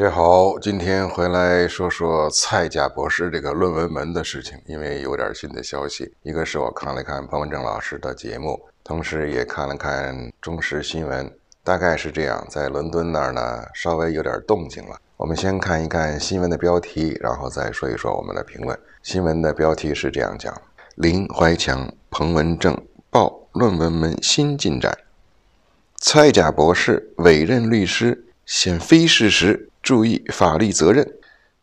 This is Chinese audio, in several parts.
大家好，今天回来说说蔡甲博士这个论文门的事情，因为有点新的消息。一个是我看了看彭文正老师的节目，同时也看了看中时新闻，大概是这样，在伦敦那儿呢稍微有点动静了。我们先看一看新闻的标题，然后再说一说我们的评论。新闻的标题是这样讲：林怀强、彭文正报论文门新进展，蔡甲博士委任律师显非事实。注意法律责任。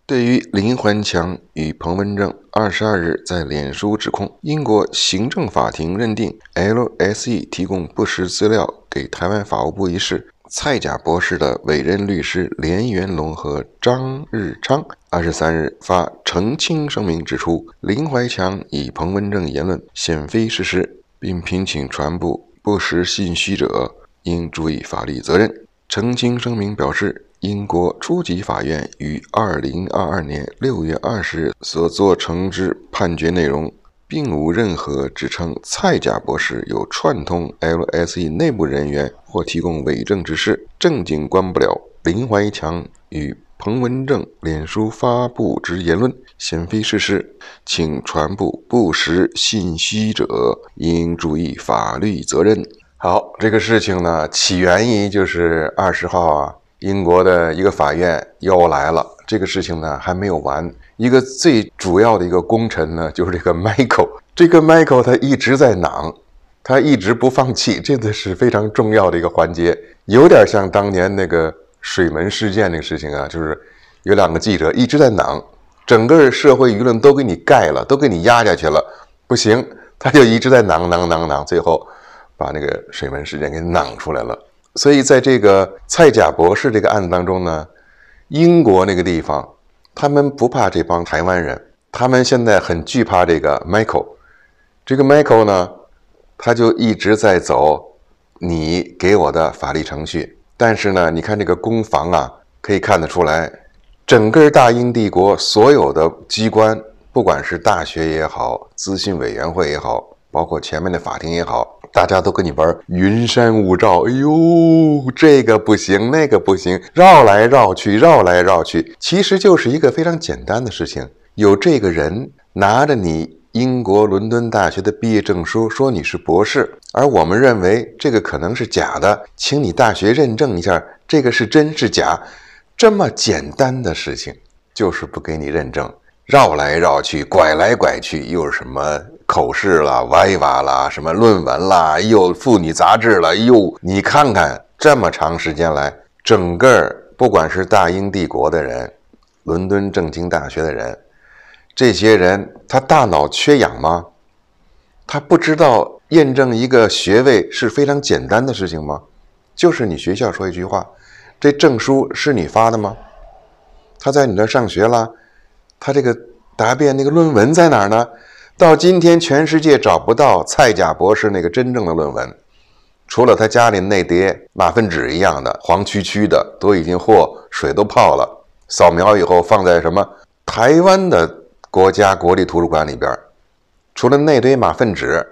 对于林环强与彭文正二十二日在脸书指控英国行政法庭认定 LSE 提供不实资料给台湾法务部一事，蔡甲博士的委任律师连元龙和张日昌二十三日发澄清声明，指出林怀强与彭文正言论显非事实，并聘请传播不实信息者应注意法律责任。澄清声明表示。英国初级法院于二零二二年六月二十日所作成之判决内容，并无任何指称蔡甲博士有串通 LSE 内部人员或提供伪证之事，正经关不了。林怀强与彭文正脸书发布之言论显非事实，请传播不实信息者应注意法律责任。好，这个事情呢，起源于就是二十号啊。英国的一个法院又来了，这个事情呢还没有完。一个最主要的一个功臣呢，就是这个 Michael。这个 Michael 他一直在囊，他一直不放弃，这个是非常重要的一个环节。有点像当年那个水门事件那个事情啊，就是有两个记者一直在囊，整个社会舆论都给你盖了，都给你压下去了，不行，他就一直在囊囊囊囊，最后把那个水门事件给囊出来了。所以，在这个蔡甲博士这个案子当中呢，英国那个地方，他们不怕这帮台湾人，他们现在很惧怕这个 Michael。这个 Michael 呢，他就一直在走你给我的法律程序。但是呢，你看这个攻防啊，可以看得出来，整个大英帝国所有的机关，不管是大学也好，咨询委员会也好，包括前面的法庭也好。大家都跟你玩云山雾罩，哎呦，这个不行，那个不行，绕来绕去，绕来绕去，其实就是一个非常简单的事情。有这个人拿着你英国伦敦大学的毕业证书，说你是博士，而我们认为这个可能是假的，请你大学认证一下，这个是真是假。这么简单的事情，就是不给你认证，绕来绕去，拐来拐去，又是什么？口试啦，歪娃啦，什么论文啦，又妇女杂志了，又你看看，这么长时间来，整个不管是大英帝国的人，伦敦政经大学的人，这些人他大脑缺氧吗？他不知道验证一个学位是非常简单的事情吗？就是你学校说一句话，这证书是你发的吗？他在你那上学了，他这个答辩那个论文在哪儿呢？到今天，全世界找不到蔡甲博士那个真正的论文，除了他家里那叠马粪纸一样的黄黢黢的，都已经和水都泡了，扫描以后放在什么台湾的国家国立图书馆里边。除了那堆马粪纸，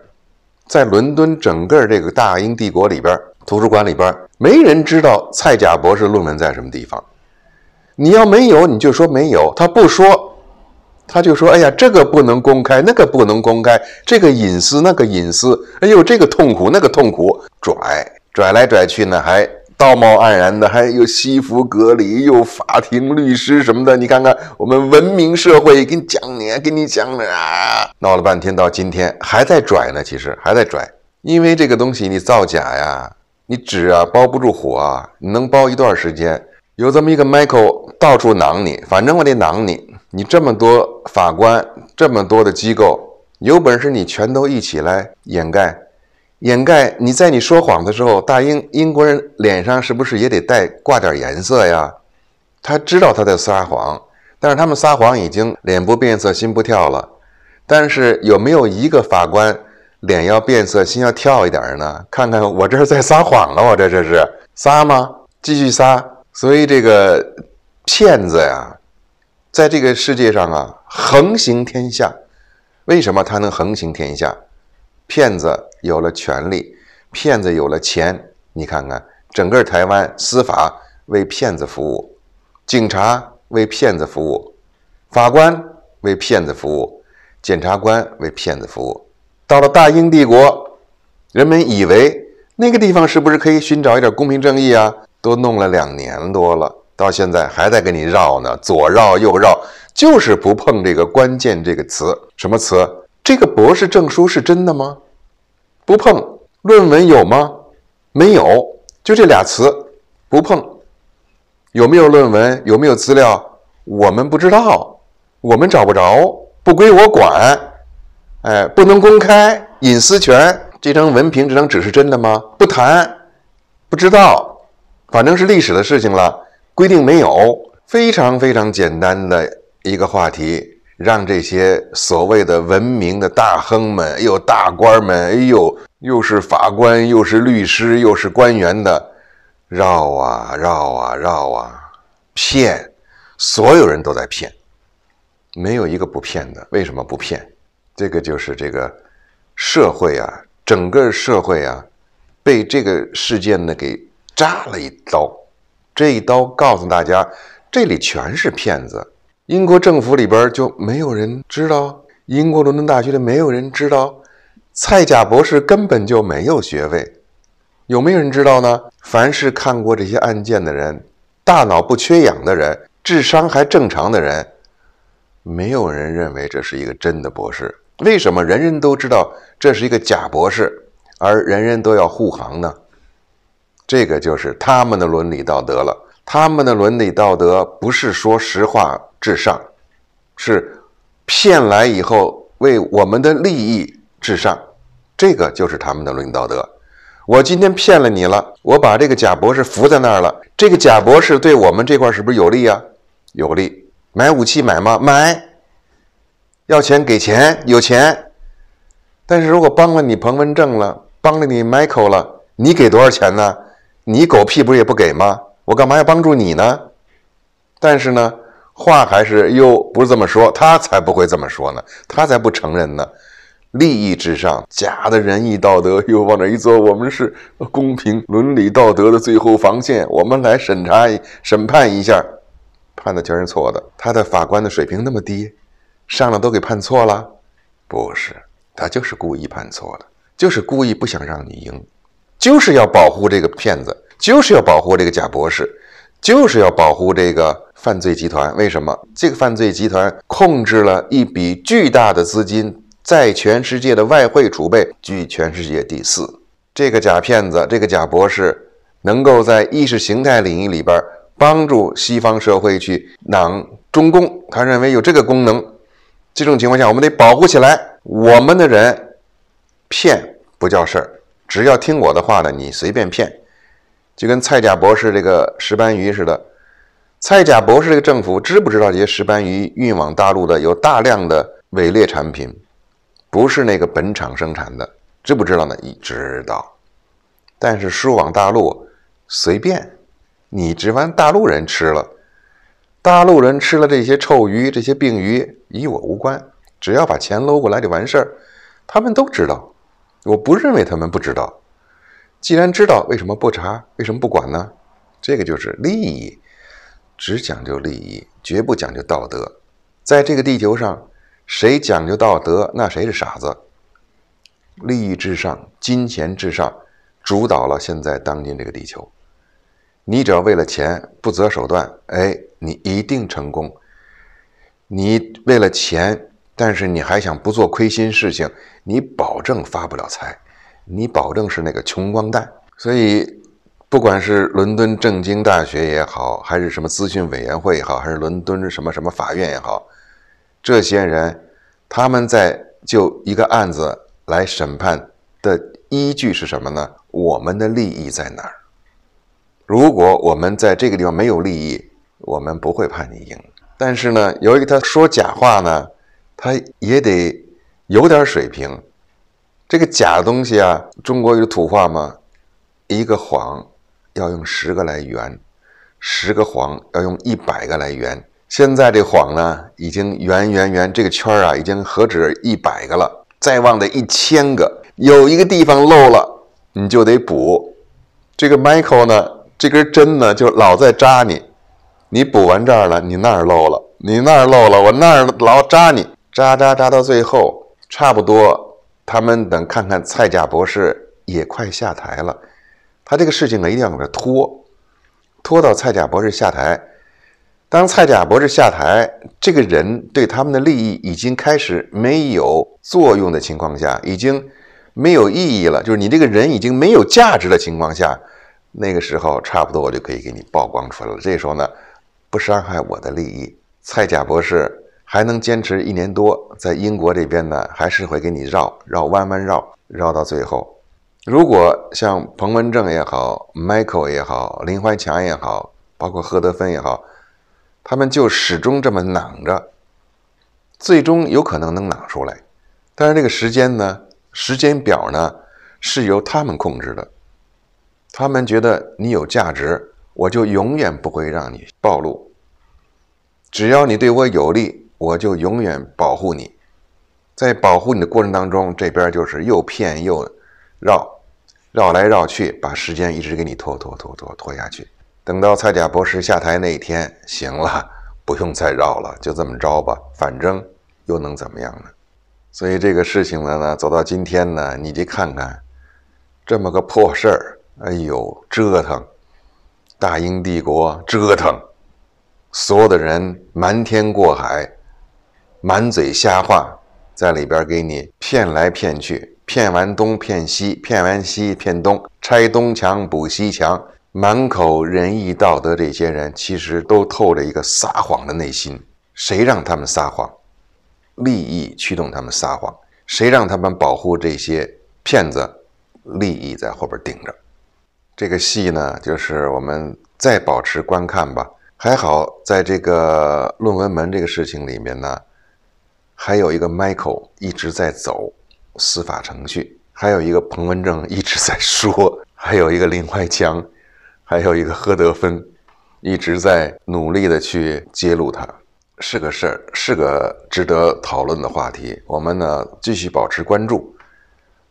在伦敦整个这个大英帝国里边，图书馆里边没人知道蔡甲博士论文在什么地方。你要没有，你就说没有，他不说。他就说：“哎呀，这个不能公开，那个不能公开，这个隐私，那个隐私。哎呦，这个痛苦，那个痛苦，拽拽来拽去呢，还道貌岸然的，还有西服革履，又法庭律师什么的。你看看我们文明社会，给你讲你，给你讲啊，闹了半天，到今天还在拽呢。其实还在拽，因为这个东西你造假呀，你纸啊包不住火啊，你能包一段时间？有这么一个 Michael 到处囊你，反正我得囊你。”你这么多法官，这么多的机构，有本事你全都一起来掩盖，掩盖。你在你说谎的时候，大英英国人脸上是不是也得带挂点颜色呀？他知道他在撒谎，但是他们撒谎已经脸不变色心不跳了。但是有没有一个法官脸要变色心要跳一点呢？看看我这是在撒谎了，我这这是撒吗？继续撒。所以这个骗子呀。在这个世界上啊，横行天下。为什么他能横行天下？骗子有了权利，骗子有了钱。你看看，整个台湾司法为骗子服务，警察为骗子服务，法官为骗子服务，检察官为骗子服务。到了大英帝国，人们以为那个地方是不是可以寻找一点公平正义啊？都弄了两年多了，到现在还在跟你绕呢，左绕右绕，就是不碰这个关键这个词。什么词？这个博士证书是真的吗？不碰。论文有吗？没有，就这俩词，不碰。有没有论文？有没有资料？我们不知道，我们找不着，不归我管。哎，不能公开，隐私权。这张文凭、这张纸是真的吗？不谈，不知道。反正是历史的事情了，规定没有，非常非常简单的一个话题，让这些所谓的文明的大亨们，哎呦大官们，哎呦又是法官又是律师又是官员的，绕啊绕啊绕啊，骗，所有人都在骗，没有一个不骗的。为什么不骗？这个就是这个社会啊，整个社会啊，被这个事件呢给。扎了一刀，这一刀告诉大家，这里全是骗子。英国政府里边就没有人知道，英国伦敦大学的没有人知道，蔡甲博士根本就没有学位。有没有人知道呢？凡是看过这些案件的人，大脑不缺氧的人，智商还正常的人，没有人认为这是一个真的博士。为什么人人都知道这是一个假博士，而人人都要护航呢？这个就是他们的伦理道德了。他们的伦理道德不是说实话至上，是骗来以后为我们的利益至上。这个就是他们的伦理道德。我今天骗了你了，我把这个假博士扶在那儿了。这个假博士对我们这块是不是有利啊？有利。买武器买吗？买。要钱给钱，有钱。但是如果帮了你彭文正了，帮了你 Michael 了，你给多少钱呢？你狗屁不是也不给吗？我干嘛要帮助你呢？但是呢，话还是又不是这么说，他才不会这么说呢，他才不承认呢。利益至上，假的仁义道德又往那一坐，我们是公平伦理道德的最后防线，我们来审查审判一下，判的全是错的。他的法官的水平那么低，上了都给判错了？不是，他就是故意判错的，就是故意不想让你赢。就是要保护这个骗子，就是要保护这个假博士，就是要保护这个犯罪集团。为什么？这个犯罪集团控制了一笔巨大的资金，在全世界的外汇储备居全世界第四。这个假骗子，这个假博士，能够在意识形态领域里边帮助西方社会去囊中共。他认为有这个功能。这种情况下，我们得保护起来我们的人，骗不叫事儿。只要听我的话呢，你随便骗，就跟蔡甲博士这个石斑鱼似的。蔡甲博士这个政府知不知道这些石斑鱼运往大陆的有大量的伪劣产品，不是那个本厂生产的，知不知道呢？你知道。但是输往大陆随便，你指望大陆人吃了，大陆人吃了这些臭鱼、这些病鱼，与我无关。只要把钱搂过来就完事儿，他们都知道。我不认为他们不知道，既然知道，为什么不查？为什么不管呢？这个就是利益，只讲究利益，绝不讲究道德。在这个地球上，谁讲究道德，那谁是傻子。利益至上，金钱至上，主导了现在当今这个地球。你只要为了钱不择手段，哎，你一定成功。你为了钱。但是你还想不做亏心事情，你保证发不了财，你保证是那个穷光蛋。所以，不管是伦敦政经大学也好，还是什么咨询委员会也好，还是伦敦什么什么法院也好，这些人他们在就一个案子来审判的依据是什么呢？我们的利益在哪儿？如果我们在这个地方没有利益，我们不会判你赢。但是呢，由于他说假话呢。他也得有点水平，这个假东西啊，中国有土话吗？一个谎要用十个来圆，十个谎要用一百个来圆。现在这谎呢，已经圆圆圆，这个圈啊，已经何止一百个了，再往得一千个。有一个地方漏了，你就得补。这个 Michael 呢，这根针呢，就老在扎你。你补完这儿了，你那儿漏了，你那儿漏了，我那儿老扎你，扎扎扎到最后，差不多，他们等看看蔡甲博士也快下台了，他这个事情呢一定要给他拖，拖到蔡甲博士下台。当蔡甲博士下台，这个人对他们的利益已经开始没有作用的情况下，已经没有意义了，就是你这个人已经没有价值的情况下，那个时候差不多我就可以给你曝光出来了。这时候呢，不伤害我的利益，蔡甲博士还能坚持一年多，在英国这边呢，还是会给你绕绕弯弯绕绕到最后。如果像彭文正也好，Michael 也好，林怀强也好，包括贺德芬也好。他们就始终这么囊着，最终有可能能囊出来，但是这个时间呢，时间表呢是由他们控制的。他们觉得你有价值，我就永远不会让你暴露。只要你对我有利，我就永远保护你。在保护你的过程当中，这边就是又骗又绕，绕来绕去，把时间一直给你拖拖拖拖拖下去。等到蔡甲博士下台那一天，行了，不用再绕了，就这么着吧，反正又能怎么样呢？所以这个事情呢，呢走到今天呢，你去看看，这么个破事儿，哎呦，折腾，大英帝国折腾，所有的人瞒天过海，满嘴瞎话，在里边给你骗来骗去，骗完东骗西，骗完西骗东，拆东墙补西墙。满口仁义道德，这些人其实都透着一个撒谎的内心。谁让他们撒谎？利益驱动他们撒谎。谁让他们保护这些骗子？利益在后边顶着。这个戏呢，就是我们再保持观看吧。还好，在这个论文门这个事情里面呢，还有一个 Michael 一直在走司法程序，还有一个彭文正一直在说，还有一个林怀强。还有一个何德芬，一直在努力的去揭露他，是个事儿，是个值得讨论的话题。我们呢继续保持关注。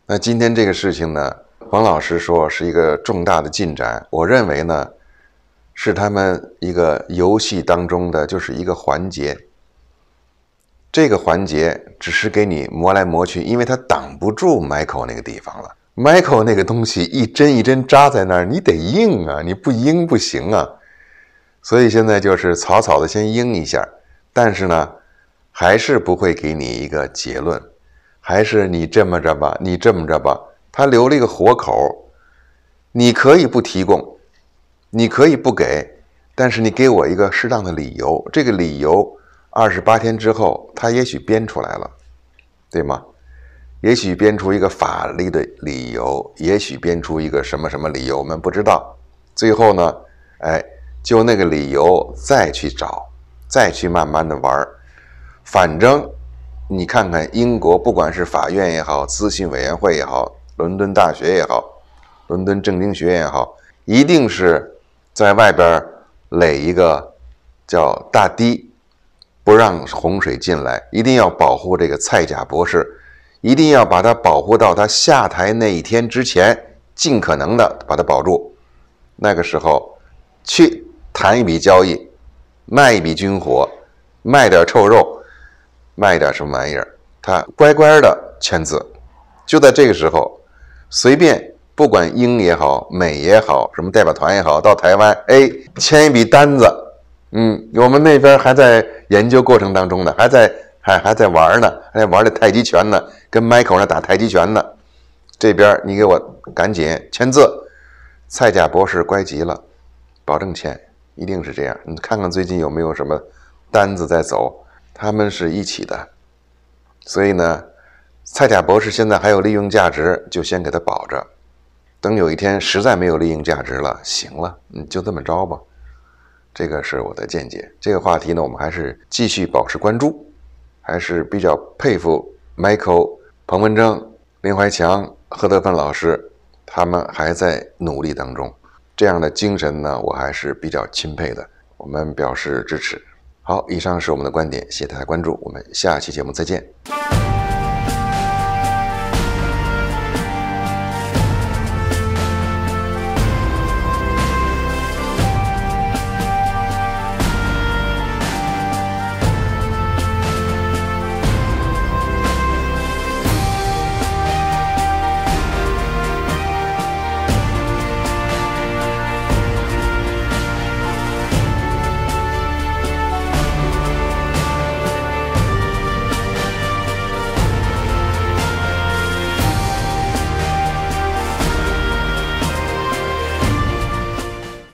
那今天这个事情呢，王老师说是一个重大的进展，我认为呢是他们一个游戏当中的就是一个环节。这个环节只是给你磨来磨去，因为它挡不住 Michael 那个地方了。Michael 那个东西一针一针扎在那儿，你得硬啊，你不硬不行啊。所以现在就是草草的先应一下，但是呢，还是不会给你一个结论，还是你这么着吧，你这么着吧，他留了一个活口，你可以不提供，你可以不给，但是你给我一个适当的理由，这个理由二十八天之后他也许编出来了，对吗？也许编出一个法律的理由，也许编出一个什么什么理由，我们不知道。最后呢，哎，就那个理由再去找，再去慢慢的玩儿。反正你看看英国，不管是法院也好，咨询委员会也好，伦敦大学也好，伦敦政经学院也好，一定是在外边垒一个叫大堤，不让洪水进来，一定要保护这个蔡甲博士。一定要把他保护到他下台那一天之前，尽可能的把他保住。那个时候，去谈一笔交易，卖一笔军火，卖点臭肉，卖点什么玩意儿，他乖乖的签字。就在这个时候，随便不管英也好，美也好，什么代表团也好，到台湾，哎，签一笔单子。嗯，我们那边还在研究过程当中呢，还在。还还在玩呢，还在玩这太极拳呢，跟 Michael 那打太极拳呢。这边你给我赶紧签字，蔡家博士乖极了，保证签，一定是这样。你看看最近有没有什么单子在走，他们是一起的。所以呢，蔡家博士现在还有利用价值，就先给他保着。等有一天实在没有利用价值了，行了，你就这么着吧。这个是我的见解。这个话题呢，我们还是继续保持关注。还是比较佩服 Michael、彭文正、林怀强、何德芬老师，他们还在努力当中，这样的精神呢，我还是比较钦佩的。我们表示支持。好，以上是我们的观点，谢谢大家关注，我们下期节目再见。